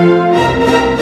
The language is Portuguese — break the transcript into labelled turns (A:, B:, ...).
A: Música